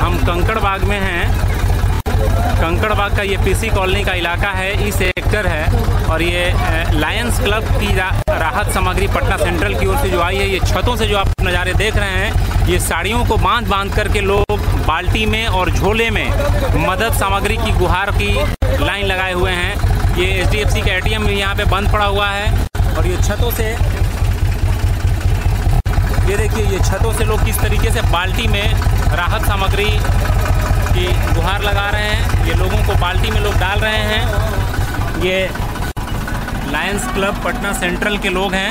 हम कंकड़ बाग में हैं। कंकड़ बाग का ये पीसी कॉलोनी का इलाका है, ई सेक्टर है, और ये लायंस क्लब की राहत सामग्री पटना सेंट्रल की ओर से जो आई है, ये छतों से जो आप नज़ारे देख रहे हैं, ये साड़ियों को बाँध बाँध करके लोग बाल्टी में और झोले में मदद सामग्री की गुहार की लाइन लगाए हुए हैं। ये एच डी एफ़ सी का ए टी एम यहाँ पे बंद पड़ा हुआ है, और ये छतों से छतों से लोग किस तरीके से बाल्टी में राहत सामग्री की गुहार लगा रहे हैं, ये लोगों को बाल्टी में लोग डाल रहे हैं। ये लायंस क्लब पटना सेंट्रल के लोग हैं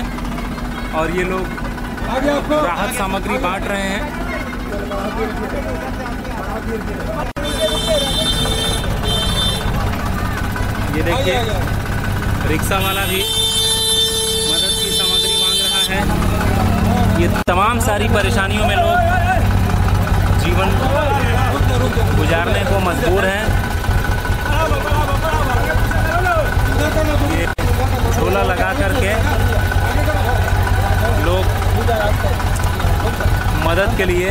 और ये लोग राहत सामग्री बांट रहे हैं। ये देखिए रिक्शा वाला भी मदद की सामग्री मांग रहा है। ये तमाम सारी परेशानियों में लोग जीवन गुजारने को मजबूर हैं। ये झोला लगा करके लोग मदद के लिए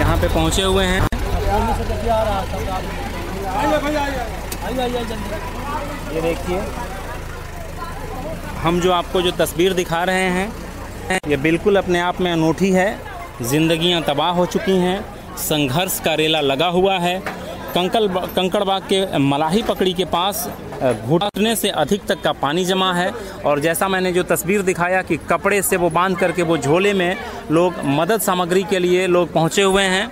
यहाँ पे पहुँचे हुए हैं। ये देखिए। हम जो आपको जो तस्वीर दिखा रहे हैं, ये बिल्कुल अपने आप में अनूठी है। जिंदगियाँ तबाह हो चुकी हैं, संघर्ष का रेला लगा हुआ है। कंकल कंकड़बाग के मलाही पकड़ी के पास घुटने से अधिक तक का पानी जमा है। और जैसा मैंने जो तस्वीर दिखाया कि कपड़े से वो बाँध करके वो झोले में लोग मदद सामग्री के लिए लोग पहुँचे हुए हैं।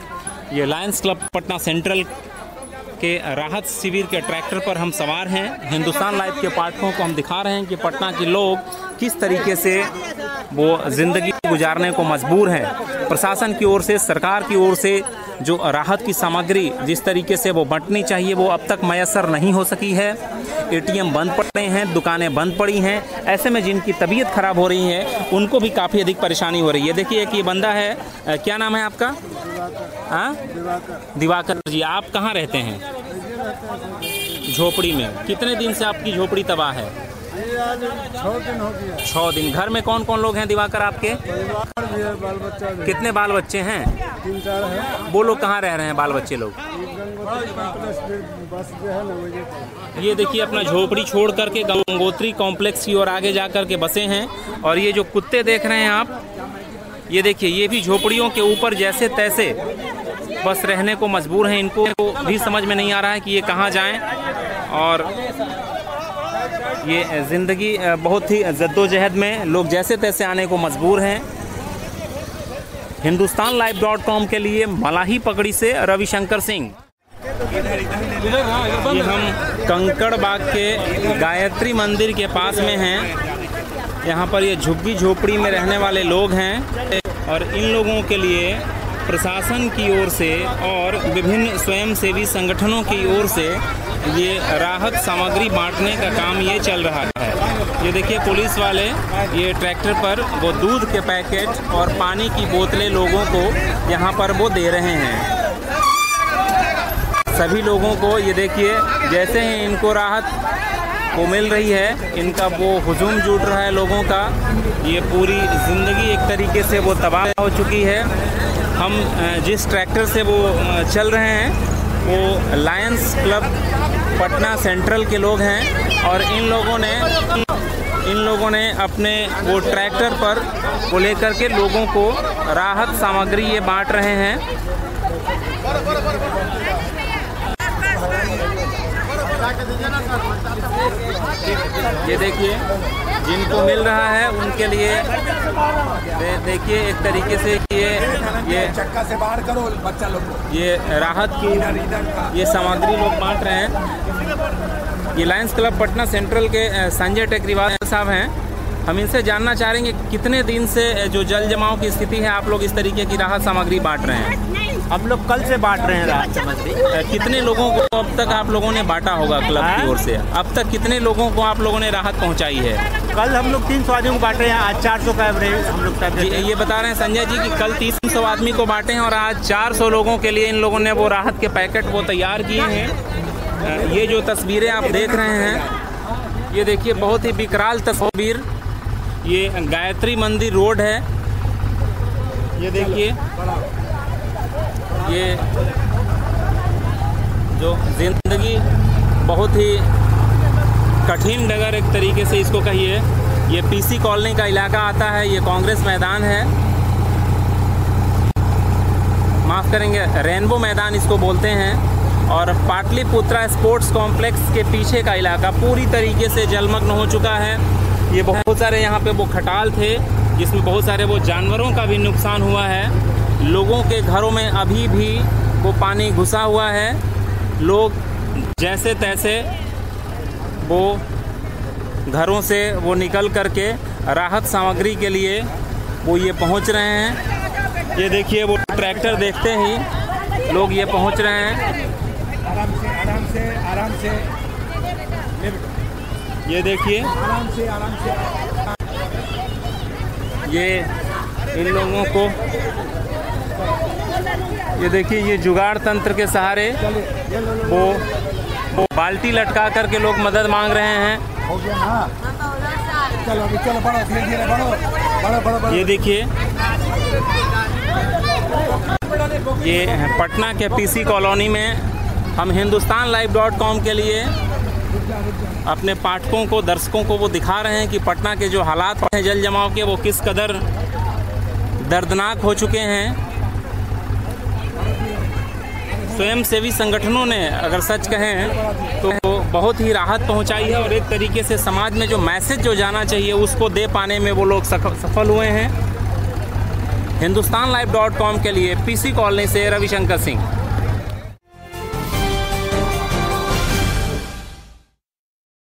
ये लायंस क्लब, पटना सेंट्रल के राहत शिविर के ट्रैक्टर पर हम सवार हैं। हिंदुस्तान लाइव के पाठकों को हम दिखा रहे हैं कि पटना के लोग किस तरीके से वो ज़िंदगी गुजारने को मजबूर हैं। प्रशासन की ओर से, सरकार की ओर से जो राहत की सामग्री जिस तरीके से वो बंटनी चाहिए, वो अब तक मैसर नहीं हो सकी है। एटीएम बंद पड़े हैं, दुकानें बंद पड़ी हैं। ऐसे में जिनकी तबीयत खराब हो रही है, उनको भी काफ़ी अधिक परेशानी हो रही है। देखिए, एक ये बंदा है, क्या नाम है आपका? हाँ? दिवाकर जी, आप कहाँ रहते हैं? झोपड़ी में। कितने दिन से आपकी झोपड़ी तबाह है? छः दिन। घर में कौन कौन लोग हैं दिवाकर आपके? परिवार भी है? बाल बच्चा भी कितने बाल बच्चे हैं तीन चार है वो लोग कहाँ रह रहे हैं बाल बच्चे लोग। ये देखिए, अपना झोपड़ी छोड़ करके गंगोत्री कॉम्प्लेक्स की ओर आगे जा करके बसे हैं और ये जो कुत्ते देख रहे हैं आप ये देखिए, ये भी झोपड़ियों के ऊपर जैसे तैसे बस रहने को मजबूर हैं इनको। भी समझ में नहीं आ रहा है कि ये कहाँ जाएँ। और ये ज़िंदगी बहुत ही जद्दोजहद में लोग जैसे तैसे आने को मजबूर हैं। हिंदुस्तान लाइव डॉट कॉम के लिए मलाही पकड़ी से रविशंकर सिंह। हम कंकड़ बाग के गायत्री मंदिर के पास में हैं। यहाँ पर ये झुग्गी झोपड़ी में रहने वाले लोग हैं। और इन लोगों के लिए प्रशासन की ओर से और विभिन्न स्वयंसेवी संगठनों की ओर से ये राहत सामग्री बांटने का काम ये चल रहा है। ये देखिए, पुलिस वाले ये ट्रैक्टर पर वो दूध के पैकेट और पानी की बोतलें लोगों को यहाँ पर वो दे रहे हैं। सभी लोगों को ये देखिए, जैसे ही इनको राहत को मिल रही है। इनका वो हजूम जुट रहा है लोगों का। ये पूरी ज़िंदगी एक तरीके से वो तबाह हो चुकी है। हम जिस ट्रैक्टर से वो चल रहे हैं, वो लायंस क्लब पटना सेंट्रल के लोग हैं और इन लोगों ने, इन लोगों ने अपने वो ट्रैक्टर पर वो लेकर के लोगों को राहत सामग्री ये बांट रहे हैं। ये देखिए जिनको मिल रहा है उनके लिए देखिए एक तरीके से ये ये चक्का से बाहर करो बच्चा लोग ये राहत की ये सामग्री लोग बांट रहे हैं। ये लायंस क्लब पटना सेंट्रल के संजय टेकरीवाल साहब हैं। हम इनसे जानना चाहेंगे कितने दिन से जो जल जमाव की स्थिति है आप लोग इस तरीके की राहत सामग्री बांट रहे हैं। हम लोग कल से बांट रहे हैं राहत सामग्री अ, कितने लोगों को अब तक आप लोगों ने बांटा होगा क्लब की ओर से? अब तक कितने लोगों को आप लोगों ने राहत पहुंचाई है? कल हम लोग तीन सौ आदमी को बांट रहे हैं आज चार सौ का एवरेज हम लोग ये बता रहे हैं संजय जी कि कल तीन सौ आदमी को बांटे हैं और आज 400 लोगों के लिए इन लोगों ने वो राहत के पैकेट वो तैयार किए हैं। ये जो तस्वीरें आप देख रहे हैं ये देखिए बहुत ही विकराल तस्वीर। ये गायत्री मंदिर रोड है। ये देखिए ये जो ज़िंदगी बहुत ही कठिन डगर एक तरीके से इसको कहिए। ये पीसी कॉलोनी का इलाका आता है, ये कांग्रेस मैदान है। माफ़ करेंगे, रेनबो मैदान इसको बोलते हैं। और पाटलिपुत्रा स्पोर्ट्स कॉम्प्लेक्स के पीछे का इलाका पूरी तरीके से जलमग्न हो चुका है। ये बहुत सारे यहाँ पे वो खटाल थे, जिसमें बहुत सारे वो जानवरों का भी नुकसान हुआ है। लोगों के घरों में अभी भी वो पानी घुसा हुआ है। लोग जैसे तैसे वो घरों से वो निकल करके राहत सामग्री के लिए वो ये पहुँच रहे हैं। ये देखिए वो ट्रैक्टर देखते ही लोग ये पहुँच रहे हैं। आराम से आराम से आराम से। ये देखिए। आराम से आराम से। ये इन लोगों को ये देखिए ये जुगाड़ तंत्र के सहारे वो वो बाल्टी लटका करके लोग मदद मांग रहे हैं। हो गया ना? चलो चलो बढ़ो धीरे धीरे बढ़ो। बढ़ो बढ़ो बढ़ो। ये देखिए ये पटना के पीसी कॉलोनी में हम हिंदुस्तान लाइव डॉट कॉम के लिए अपने पाठकों को दर्शकों को वो दिखा रहे हैं कि पटना के जो हालात हैं जल जमाव के वो किस कदर दर्दनाक हो चुके हैं। स्वयंसेवी संगठनों ने अगर सच कहें तो बहुत ही राहत पहुंचाई है और एक तरीके से समाज में जो मैसेज जो जाना चाहिए उसको दे पाने में वो लोग सफ- सफल हुए हैं। हिंदुस्तान लाइव डॉट कॉम के लिए पीसी कॉलोनी से रविशंकर सिंह।